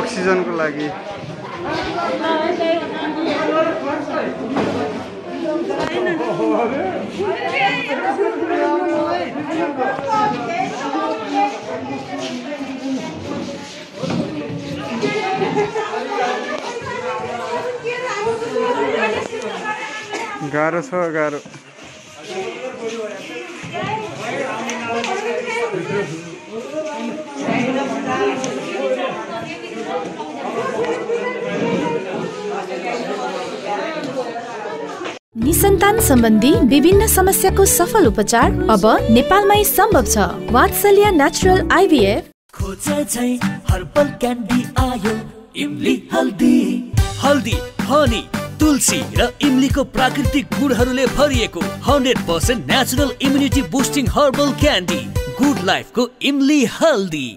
अक्सिजनको लागि। गाह्रो छ गाह्रो। निसन्तान सम्बन्धी विभिन्न समस्याको सफल उपचार अब नेपालमै सम्भव छ। वात्सल्य नेचुरल आइभीएफ हर्बल क्यान्डी आयो इमली हल्दी। हल्दी हनी तुलसी र इमलीको प्राकृतिक गुणहरूले भरिएको hundred percent natural immunity boosting herbal candy good लाइफको इमली हल्दी।